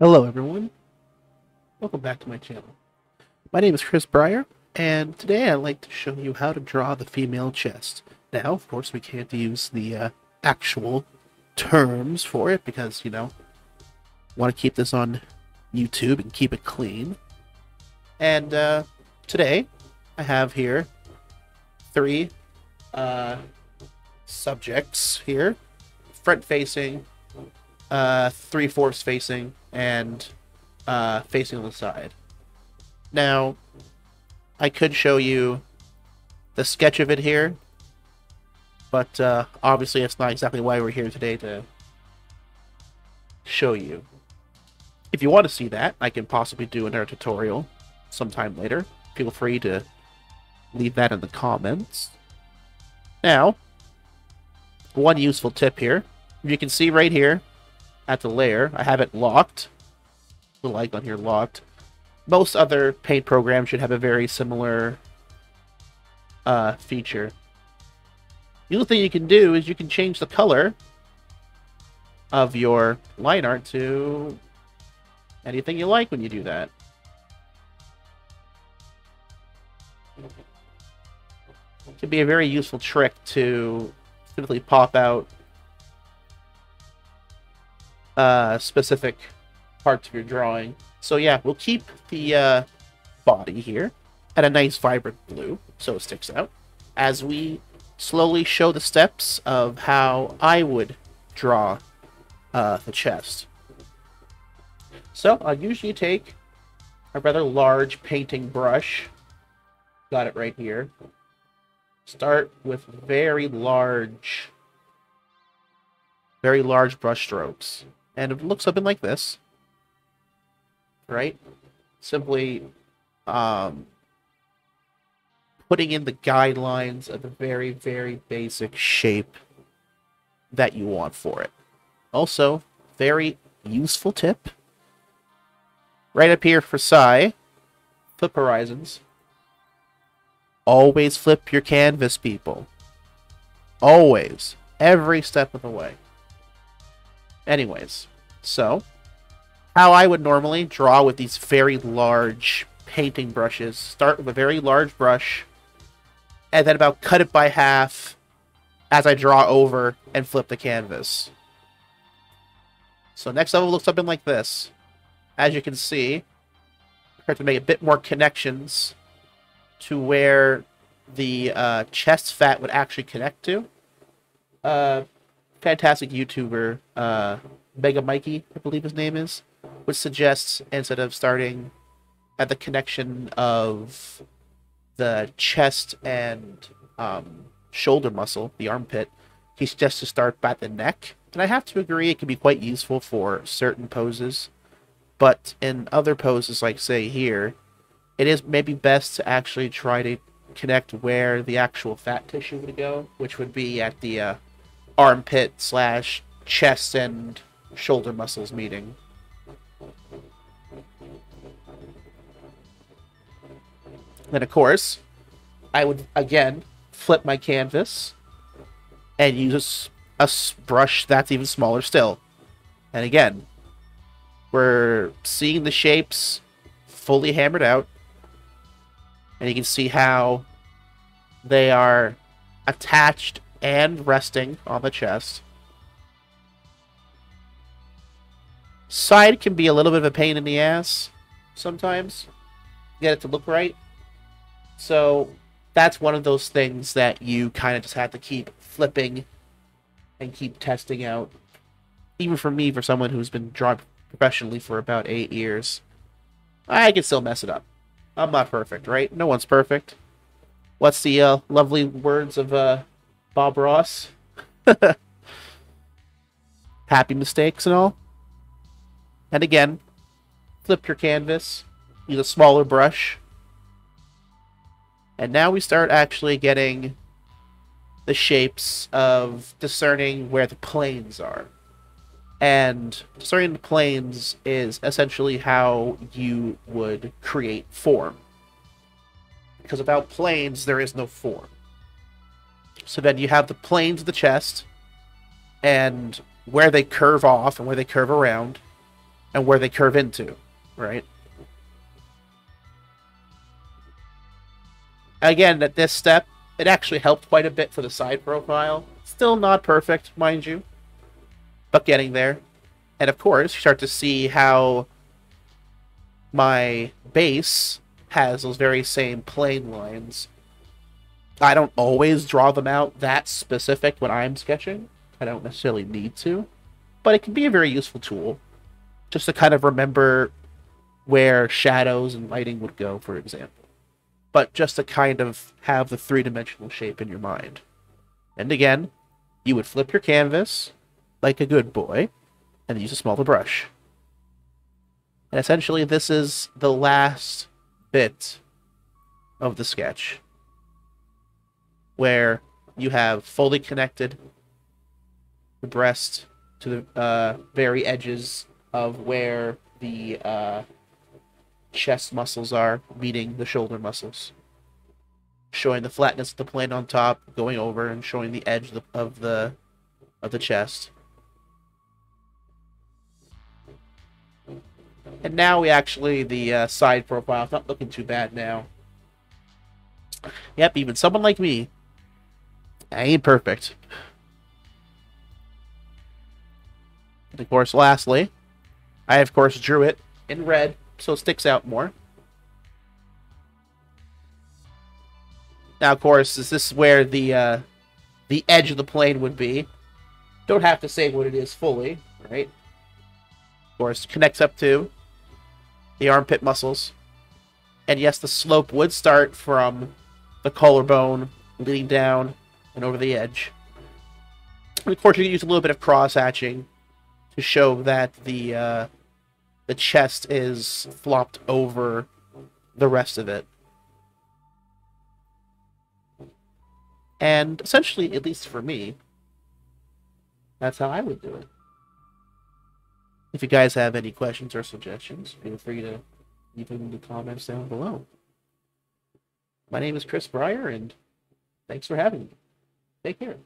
Hello, everyone. Welcome back to my channel. My name is Chris Bryer, and today I'd like to show you how to draw the female chest. Now, of course, we can't use the uh, actual terms for it because, you know, want to keep this on YouTube and keep it clean. And uh, today, I have here three uh, subjects here front facing, uh, three fourths facing, and uh, facing on the side. Now, I could show you the sketch of it here, but uh, obviously that's not exactly why we're here today to show you. If you want to see that, I can possibly do another tutorial sometime later. Feel free to leave that in the comments. Now, one useful tip here. You can see right here at the layer, I have it locked. The icon here locked. Most other paint programs should have a very similar uh, feature. The only thing you can do is you can change the color of your line art to anything you like when you do that. It could be a very useful trick to simply pop out uh, specific parts of your drawing. So yeah, we'll keep the uh, body here at a nice vibrant blue, so it sticks out, as we slowly show the steps of how I would draw uh, the chest. So I'll usually take a rather large painting brush, got it right here, start with very large, very large brush strokes and it looks something like this. Right? Simply um, putting in the guidelines of the very, very basic shape that you want for it. Also, very useful tip. Right up here for Psy, flip horizons. Always flip your canvas, people. Always. Every step of the way. Anyways, so how I would normally draw with these very large painting brushes. Start with a very large brush, and then about cut it by half as I draw over and flip the canvas. So next level looks something like this. As you can see, I have to make a bit more connections to where the uh, chest fat would actually connect to. Uh, fantastic YouTuber, uh, Mega Mikey, I believe his name is, which suggests instead of starting at the connection of the chest and um, shoulder muscle, the armpit, he suggests to start at the neck. And I have to agree, it can be quite useful for certain poses. But in other poses, like say here, it is maybe best to actually try to connect where the actual fat tissue would go, which would be at the uh, armpit slash chest and shoulder muscles meeting. Then, of course, I would again flip my canvas and use a, a brush that's even smaller still. And again, we're seeing the shapes fully hammered out. And you can see how they are attached and resting on the chest. Side can be a little bit of a pain in the ass sometimes. Get it to look right. So that's one of those things that you kind of just have to keep flipping and keep testing out. Even for me, for someone who's been drawing professionally for about eight years, I can still mess it up. I'm not perfect, right? No one's perfect. What's the uh, lovely words of uh, Bob Ross. Happy mistakes and all. And again, flip your canvas, use a smaller brush. And now we start actually getting the shapes of discerning where the planes are. And discerning the planes is essentially how you would create form. Because without planes, there is no form. So then you have the planes of the chest and where they curve off and where they curve around. And where they curve into, right? Again, at this step, it actually helped quite a bit for the side profile. Still not perfect, mind you, but getting there. And of course, you start to see how my base has those very same plane lines. I don't always draw them out that specific when I'm sketching. I don't necessarily need to, but it can be a very useful tool just to kind of remember where shadows and lighting would go, for example. But just to kind of have the three dimensional shape in your mind. And again, you would flip your canvas like a good boy and use a smaller brush. And essentially, this is the last bit of the sketch where you have fully connected the breast to the uh, very edges of where the uh, chest muscles are meeting the shoulder muscles, showing the flatness of the plane on top, going over and showing the edge of the of the, of the chest. And now we actually, the uh, side profile is not looking too bad now. Yep, even someone like me, I ain't perfect. And of course, lastly, I of course drew it in red, so it sticks out more. Now, of course, is this where the uh, the edge of the plane would be? Don't have to say what it is fully, right? Of course, connects up to the armpit muscles. And yes, the slope would start from the collarbone, leading down and over the edge. And of course, you can use a little bit of cross hatching to show that the uh, the chest is flopped over the rest of it. And essentially, at least for me, that's how I would do it. If you guys have any questions or suggestions, feel free to leave them in the comments down below. My name is Chris Bryer, and thanks for having me. Take care.